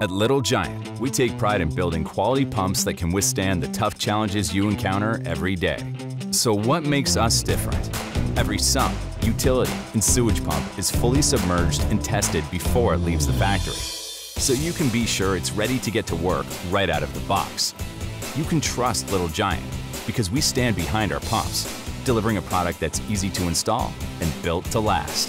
At Little Giant, we take pride in building quality pumps that can withstand the tough challenges you encounter every day. So what makes us different? Every sump, utility, and sewage pump is fully submerged and tested before it leaves the factory. So you can be sure it's ready to get to work right out of the box. You can trust Little Giant because we stand behind our pumps, delivering a product that's easy to install and built to last.